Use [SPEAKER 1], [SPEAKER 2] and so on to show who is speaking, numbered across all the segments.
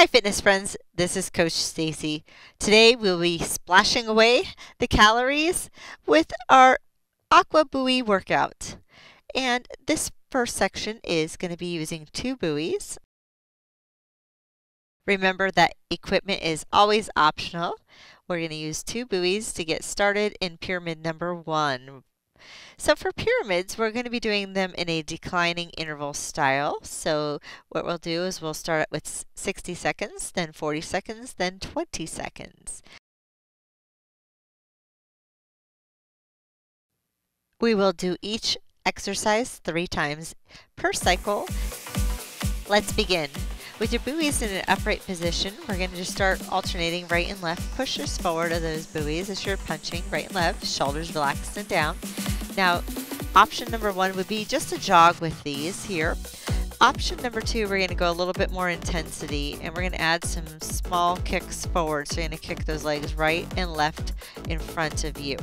[SPEAKER 1] Hi fitness friends, this is Coach Stacy. Today we'll be splashing away the calories with our aqua buoy workout. And this first section is going to be using two buoys. Remember that equipment is always optional. We're going to use two buoys to get started in pyramid number one. So for pyramids, we're going to be doing them in a declining interval style. So what we'll do is we'll start with 60 seconds, then 40 seconds, then 20 seconds. We will do each exercise three times per cycle. Let's begin. With your buoys in an upright position, we're going to just start alternating right and left pushers forward of those buoys as you're punching right and left, shoulders relaxed and down. Now, option number one would be just a jog with these here. Option number two, we're going to go a little bit more intensity and we're going to add some small kicks forward. So you're going to kick those legs right and left in front of you.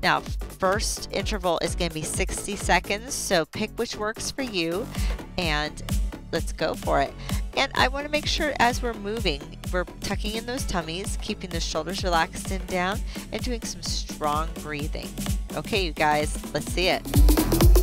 [SPEAKER 1] Now, first interval is going to be 60 seconds, so pick which works for you and let's go for it. And I want to make sure as we're moving, we're tucking in those tummies, keeping the shoulders relaxed and down, and doing some strong breathing. Okay, you guys, let's see it.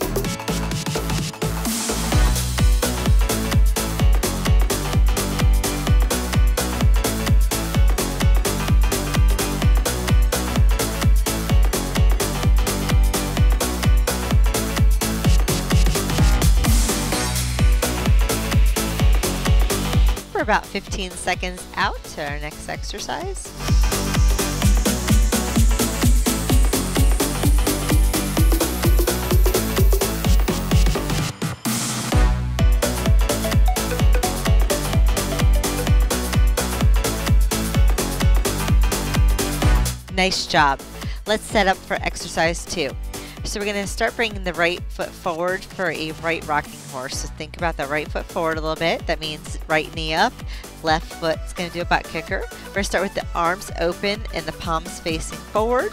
[SPEAKER 1] We're about 15 seconds out to our next exercise. Nice job. Let's set up for exercise two. So we're going to start bringing the right foot forward for a right rocking horse. So think about the right foot forward a little bit. That means right knee up, left foot's going to do a butt kicker. We're going to start with the arms open and the palms facing forward.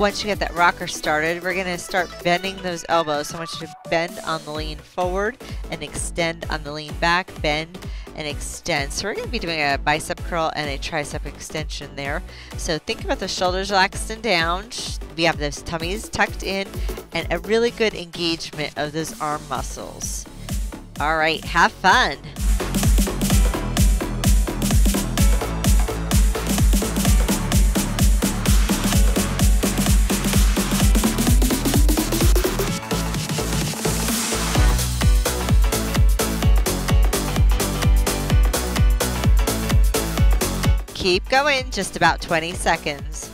[SPEAKER 1] Once you get that rocker started, we're going to start bending those elbows. So I want you to bend on the lean forward and extend on the lean back, bend and extend. So we're going to be doing a bicep curl and a tricep extension there. So think about the shoulders relaxed and down. We have those tummies tucked in and a really good engagement of those arm muscles. All right, have fun. Keep going, just about 20 seconds.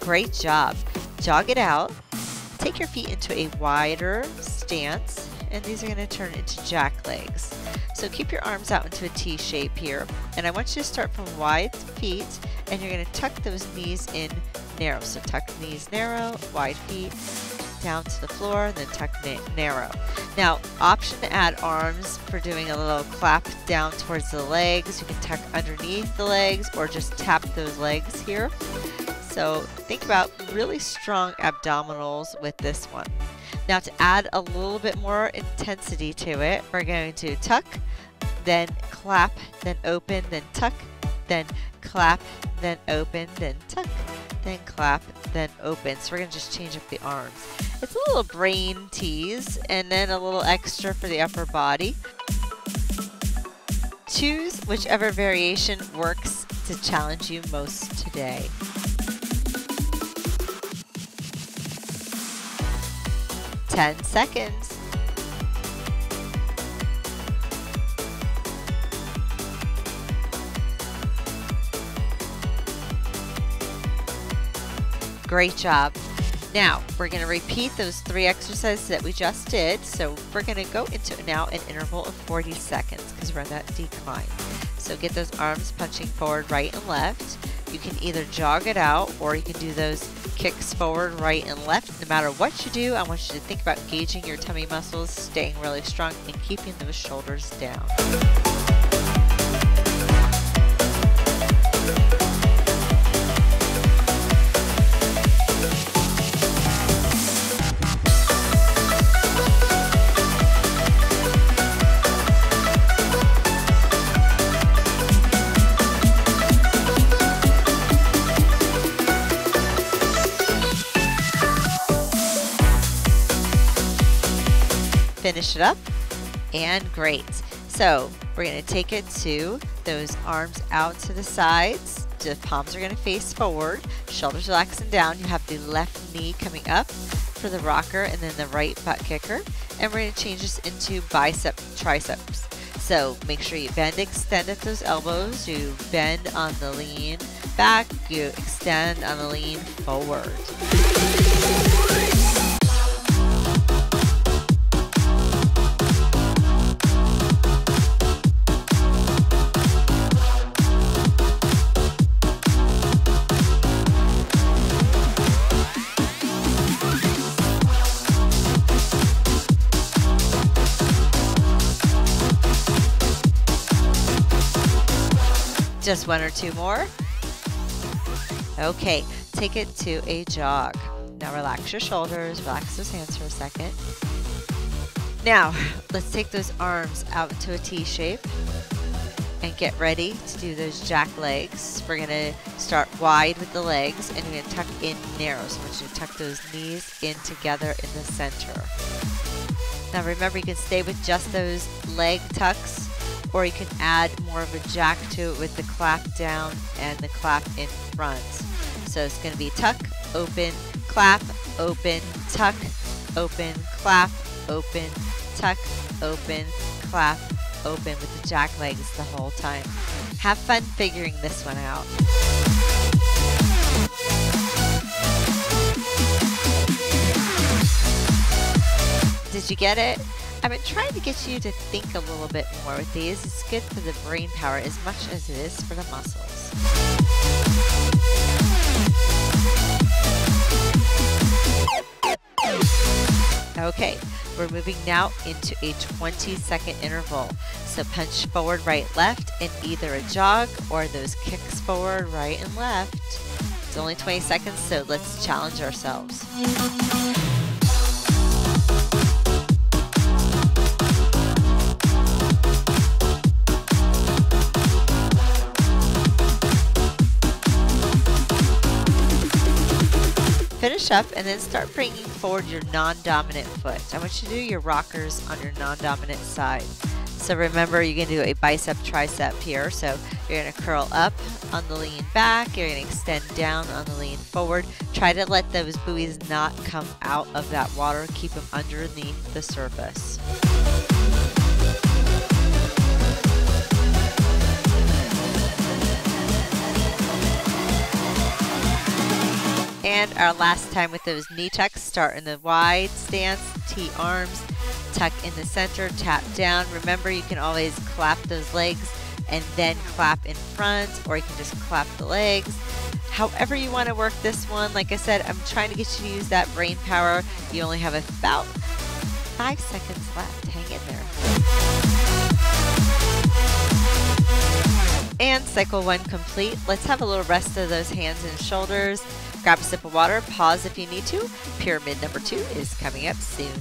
[SPEAKER 1] Great job. Jog it out. Take your feet into a wider stance and these are going to turn into jack legs. So keep your arms out into a T shape here. And I want you to start from wide feet and you're going to tuck those knees in narrow. So tuck knees narrow, wide feet down to the floor, and then tuck narrow. Now, option to add arms for doing a little clap down towards the legs. You can tuck underneath the legs or just tap those legs here. So think about really strong abdominals with this one. Now to add a little bit more intensity to it, we're going to tuck, then clap, then open, then tuck, then clap, then open, then tuck, then clap, then open. So we're going to just change up the arms. It's a little brain tease and then a little extra for the upper body. Choose whichever variation works to challenge you most today. 10 seconds. Great job. Now, we're going to repeat those three exercises that we just did. So we're going to go into now an interval of 40 seconds because we're on that decline. So get those arms punching forward, right and left. You can either jog it out or you can do those kicks forward, right, and left. No matter what you do, I want you to think about gauging your tummy muscles, staying really strong, and keeping those shoulders down. Finish it up and great. So we're going to take it to those arms out to the sides. The palms are going to face forward, shoulders relaxing down. You have the left knee coming up for the rocker and then the right butt kicker. And we're going to change this into bicep triceps. So make sure you bend, extend at those elbows. You bend on the lean back. You extend on the lean forward. Just one or two more. Okay, take it to a jog. Now relax your shoulders, relax those hands for a second. Now, let's take those arms out into a T shape and get ready to do those jack legs. We're gonna start wide with the legs and you're gonna tuck in narrow. So I want you to tuck those knees in together in the center. Now remember you can stay with just those leg tucks or you can add more of a jack to it with the clap down and the clap in front. So it's going to be tuck, open, clap, open, tuck, open, clap, open, tuck, open, clap, open with the jack legs the whole time. Have fun figuring this one out. Did you get it? I've been trying to get you to think a little bit more with these. It's good for the brain power as much as it is for the muscles. Okay, we're moving now into a 20 second interval. So punch forward, right, left in either a jog or those kicks forward, right, and left. It's only 20 seconds, so let's challenge ourselves. Finish up and then start bringing forward your non-dominant foot. I want you to do your rockers on your non-dominant side. So remember, you're going to do a bicep tricep here. So you're going to curl up on the lean back. You're going to extend down on the lean forward. Try to let those buoys not come out of that water. Keep them underneath the surface. And our last time with those knee tucks, start in the wide stance, T arms, tuck in the center, tap down. Remember, you can always clap those legs and then clap in front, or you can just clap the legs. However you want to work this one, like I said, I'm trying to get you to use that brain power. You only have about five seconds left. Hang in there. And cycle one complete. Let's have a little rest of those hands and shoulders. Grab a sip of water, pause if you need to. Pyramid number two is coming up soon.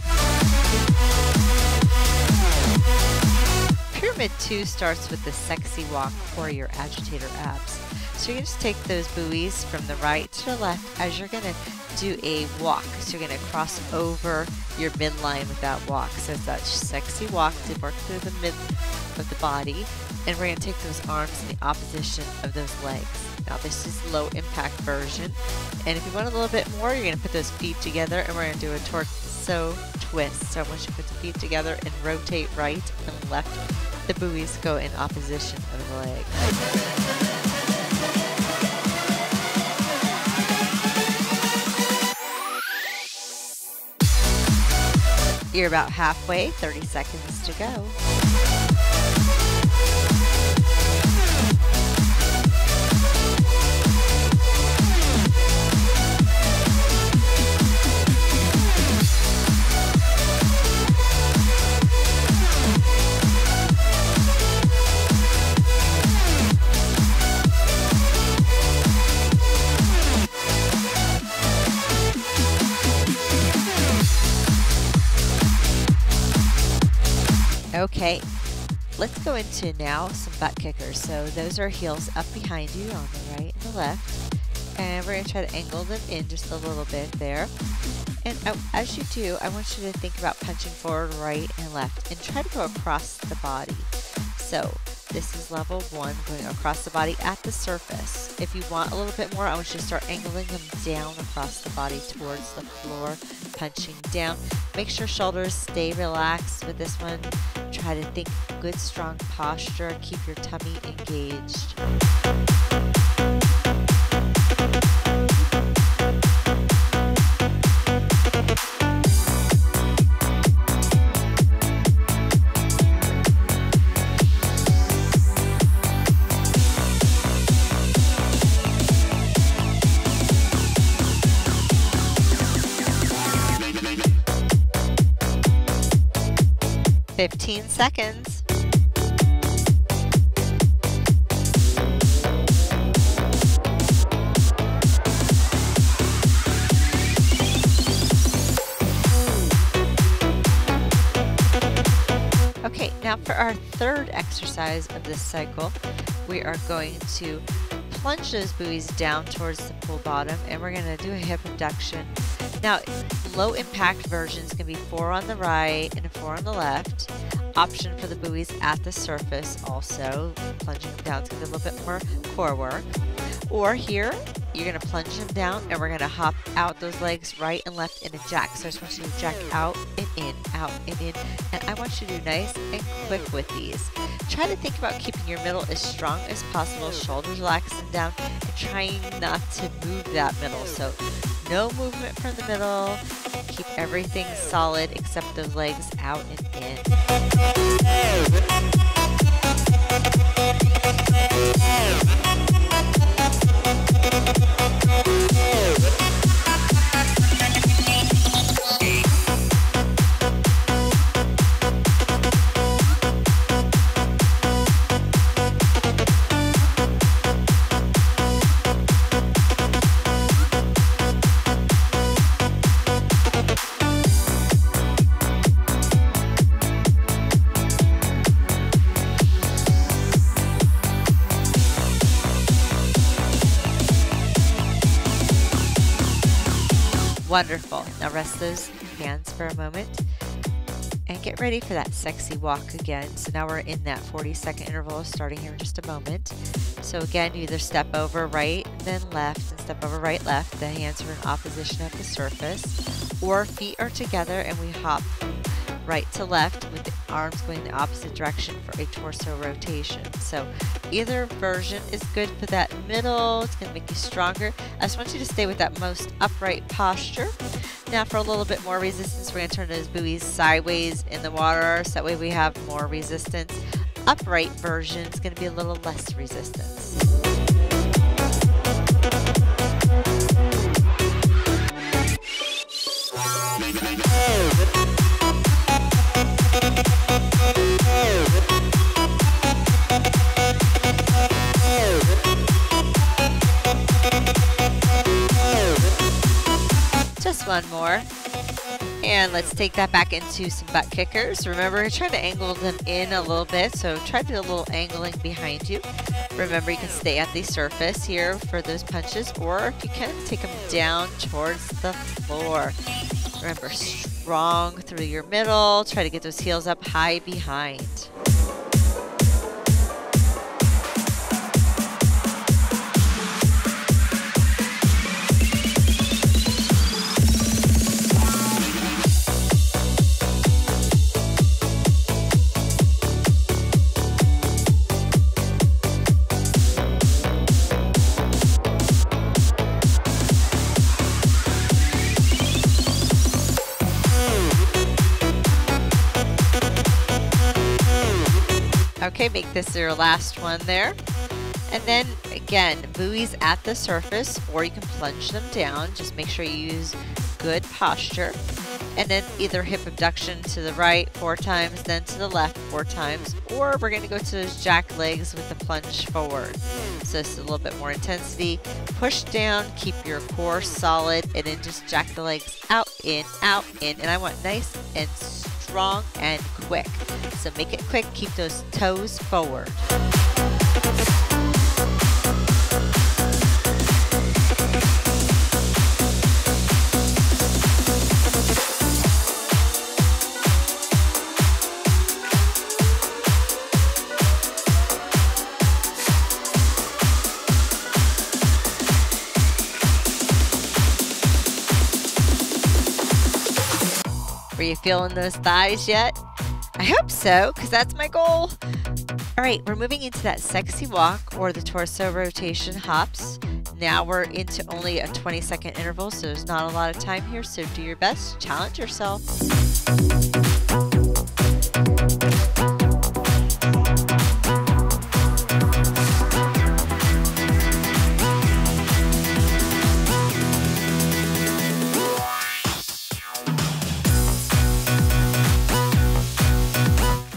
[SPEAKER 1] Pyramid two starts with the sexy walk for your agitator abs. So you're going to take those buoys from the right to the left as you're going to do a walk. So you're going to cross over your midline with that walk. So it's that sexy walk to work through the mid of the body. And we're going to take those arms in the opposition of those legs. Now this is low impact version. And if you want a little bit more, you're gonna put those feet together and we're gonna do a torso twist. So I want you to put the feet together and rotate right and left. The buoys go in opposition of the leg. You're about halfway, 30 seconds to go. Okay, let's go into now some butt kickers. So those are heels up behind you on the right and the left. And we're going to try to angle them in just a little bit there. And oh, as you do, I want you to think about punching forward, right, and left, and try to go across the body. So this is level one, going across the body at the surface. If you want a little bit more, I want you to start angling them down across the body towards the floor, punching down. Make sure shoulders stay relaxed with this one. Try to think good, strong posture. Keep your tummy engaged. 15 seconds. Okay, now for our third exercise of this cycle, we are going to plunge those buoys down towards the pool bottom and we're going to do a hip abduction now, low impact versions can be four on the right and on the left. Option for the buoys at the surface also. Plunging them down to get a little bit more core work. Or here, you're going to plunge them down and we're going to hop out those legs right and left in a jack. So I just want you to jack out and in, out and in. And I want you to do nice and quick with these. Try to think about keeping your middle as strong as possible, shoulders relaxing down, and trying not to move that middle. So no movement from the middle. Keep everything solid except those legs out and in. Wonderful. Now rest those hands for a moment and get ready for that sexy walk again. So now we're in that 40 second interval starting here in just a moment. So again, you either step over right, then left, and step over right, left. The hands are in opposition at the surface. Or feet are together and we hop right to left with the arms going the opposite direction for a torso rotation. So either version is good for that middle. It's going to make you stronger. I just want you to stay with that most upright posture. Now for a little bit more resistance, we're going to turn those buoys sideways in the water so that way we have more resistance. Upright version is going to be a little less resistance. More. And let's take that back into some butt kickers. Remember, try to angle them in a little bit. So try to do a little angling behind you. Remember, you can stay at the surface here for those punches, or you can, take them down towards the floor. Remember, strong through your middle. Try to get those heels up high behind. Make this your last one there. And then again, buoys at the surface, or you can plunge them down. Just make sure you use good posture. And then either hip abduction to the right four times, then to the left four times, or we're going to go to those jack legs with the plunge forward. So it's a little bit more intensity. Push down, keep your core solid, and then just jack the legs out, in, out, in. And I want nice and strong and quick. So make it quick, keep those toes forward. You feeling those thighs yet? I hope so, because that's my goal. All right, we're moving into that sexy walk or the torso rotation hops. Now we're into only a 20 second interval, so there's not a lot of time here, so do your best, challenge yourself.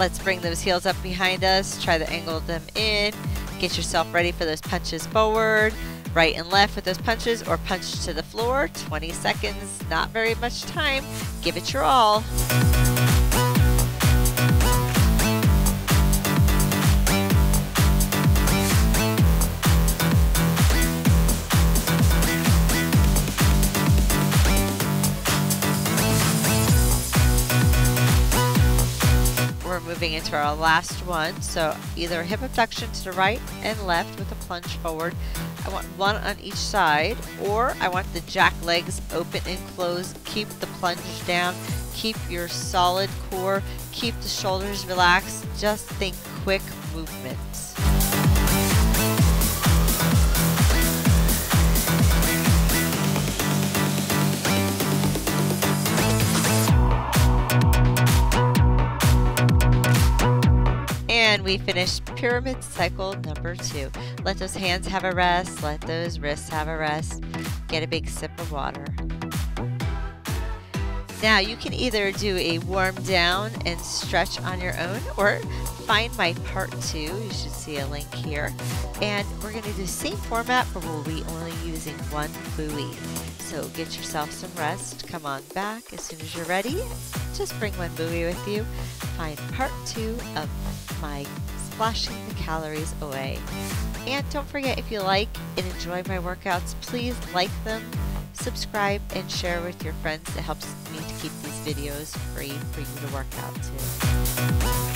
[SPEAKER 1] Let's bring those heels up behind us. Try to angle them in. Get yourself ready for those punches forward, right and left with those punches, or punch to the floor. 20 seconds, not very much time. Give it your all. Moving into our last one. So either hip abduction to the right and left with a plunge forward. I want one on each side, or I want the jack legs open and closed. Keep the plunge down. Keep your solid core. Keep the shoulders relaxed. Just think quick movements. And we finished pyramid cycle number two. Let those hands have a rest. Let those wrists have a rest. Get a big sip of water. Now you can either do a warm down and stretch on your own or find my part two. You should see a link here. And we're going to do the same format, but we'll be only using one buoy. So get yourself some rest. Come on back as soon as you're ready. Just bring one buoy with you. Find part two of my splashing the calories away. And don't forget if you like and enjoy my workouts, please like them, subscribe, and share with your friends. It helps me to keep these videos free for you to work out too.